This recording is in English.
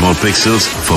More pixels for